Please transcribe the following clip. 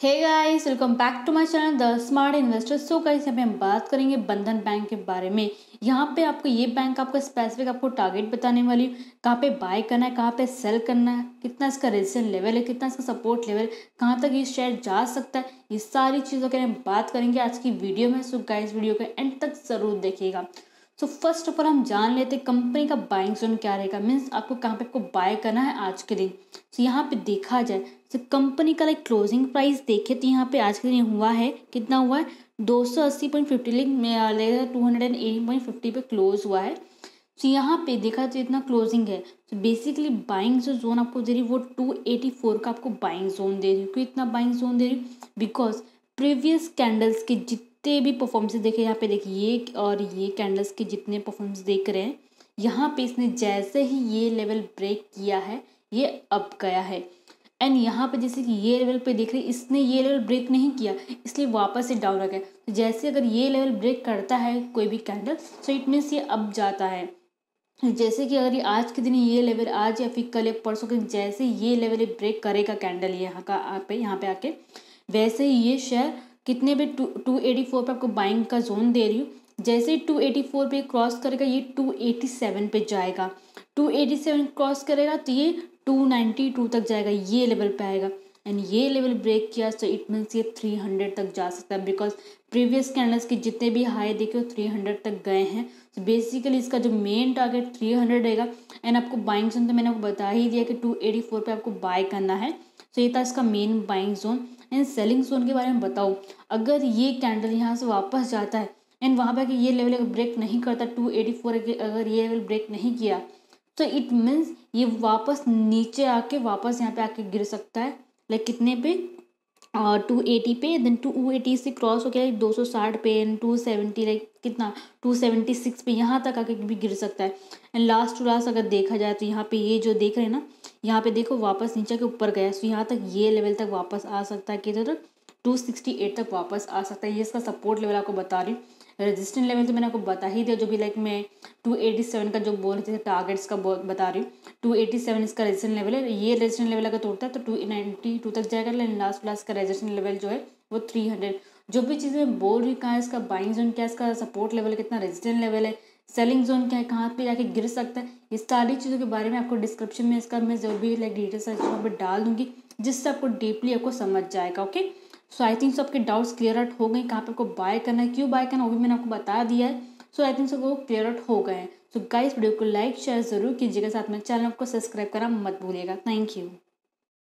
Hey guys welcome back to my channel the smart investor so guys पे हम बात करेंगे बंधन बैंक के बारे में। यहाँ पे आपको ये बैंक आपको स्पेसिफिक आपको टारगेट बताने वाली हूँ। कहाँ पे बाय करना है, कहाँ पे सेल करना है, कितना इसका रेजिस्टेंस लेवल है, कितना इसका सपोर्ट लेवल कहाँ तक ये शेयर जा सकता है, ये सारी चीज़ों के हम बात करेंगे। आज की वीडियो में सो गाइस वीडियो को एंड तक ज़रूर देखिएगा। सो फ़र्स्ट ऑफ़ ऑल हम जान लेते हैं कंपनी का बाइंग जोन क्या रहेगा। मीन्स आपको कहाँ पे आपको बाय करना है आज के दिन। सो यहाँ पे देखा जाए तो कंपनी का लाइक क्लोजिंग प्राइस देखे तो यहाँ पे आज के दिन हुआ है। कितना हुआ है? दो सौ अस्सी पॉइंट फिफ्टी लिख two hundred and eighty point fifty पे क्लोज हुआ है। तो यहाँ पे देखा तो इतना क्लोजिंग है। तो बेसिकली बाइंग जो जोन आपको दे रही वो टू एटी फोर का आपको बाइंग जोन दे रही क्यों इतना बाइंग जोन दे रही बिकॉज़ प्रीवियस कैंडल्स के जितने जितने भी परफॉर्मेंस देखे, यहाँ पे देखिए ये और ये कैंडल्स के जितने परफॉर्मेंस देख रहे हैं, यहाँ पे इसने जैसे ही ये लेवल ब्रेक किया है, ये अब गया है। एंड यहाँ पे जैसे कि ये लेवल पे देख रहे इसने ये लेवल ब्रेक नहीं किया, इसलिए वापस से डाउन आ गया। तो जैसे अगर ये लेवल ब्रेक करता है कोई भी कैंडल सो इट मीन्स ये अब जाता है। जैसे कि अगर ये आज के दिन ये लेवल आज या फिर कल या परसों के जैसे ये लेवल ब्रेक करेगा कैंडल यहाँ का पे, यहाँ पे आके, वैसे ही ये शेयर कितने पे टू टू एटी फोर पर आपको बाइंग का जोन दे रही हूँ। जैसे ही टू एटी फोर पर क्रॉस करेगा, ये टू एटी सेवन पर जाएगा। टू एटी सेवन क्रॉस करेगा तो ये टू नाइन्टी टू तक जाएगा, ये लेवल पर आएगा। एंड ये लेवल ब्रेक किया तो इट मीन्स ये थ्री हंड्रेड तक जा सकता है बिकॉज़ प्रीवियस कैंडल्स के जितने भी हाई देखे वो थ्री हंड्रेड तक गए हैं। तो बेसिकली इसका जो मेन टारगेट थ्री हंड्रेड रहेगा। एंड आपको बाइंग जोन तो मैंने आपको बता ही दिया कि टू एटी फोर पर आपको बाय करना है। तो ये था इसका main buying zone and selling zone के बारे में बताओ। अगर ये कैंडल यहाँ से वापस जाता है एंड वहाँ पर ये लेवल अगर ब्रेक नहीं करता टू एटी फोर अगर ये लेवल ब्रेक नहीं किया तो इट मीन्स ये वापस नीचे आके वापस यहाँ पे आके गिर सकता है। लाइक कितने पे? टू एटी पे देन टू एटी से क्रॉस हो गया दो सौ साठ पे एंड टू सेवेंटी लाइक कितना? टू सेवेंटी सिक्स पे, यहाँ तक आके भी गिर सकता है। एंड लास्ट टू लास्ट अगर देखा जाए तो यहाँ पे ये जो देख रहे हैं ना, यहाँ पे देखो वापस नीचे के ऊपर गया सो यहाँ तक ये लेवल तक वापस आ सकता है, किधर? टू सिक्सटी एट तक वापस आ सकता है। ये इसका सपोर्ट लेवल आपको बता रही हूँ। रेजिस्टेंट लेवल तो मैंने आपको बता ही दिया, जो भी लाइक मैं टू एटी सेवन का जो बोल रहे थे टारगेट्स का बता रही हूँ। टू एटी सेवन इसका रेजिस्टेंट लेवल है। ये रेजिस्टेंट लेवल अगर तोड़ता है तो टू नाइन्टी टू तक जाएगा, लेकिन लास्ट प्लस का रेजिस्टेंट लेवल जो है वो थ्री हंड्रेड जो भी चीज़ें बोल रही कहाँ इसका बाइंग जोन क्या इसका सपोर्ट लेवल कितना रेजिस्टेंट लेवल है सेलिंग जोन क्या है, कहाँ पे जाके गिर सकता है, ये सारी चीज़ों के बारे में आपको डिस्क्रिप्शन में इसका मैं जो भी लाइक डिटेल्स डाल दूँगी, जिससे आपको डीपली आपको समझ जाएगा okay so I think so आपके डाउट्स क्लियर आउट हो गए, कहाँ पर आपको बाय करना है, क्यों बाय करना है, वो भी मैंने आपको बता दिया है। सो आई थिंक सो वो क्लियर आउट हो गए सो गाइस वीडियो को लाइक शेयर ज़रूर कीजिएगा, साथ में चैनल को सब्सक्राइब करना मत भूलिएगा। Thank you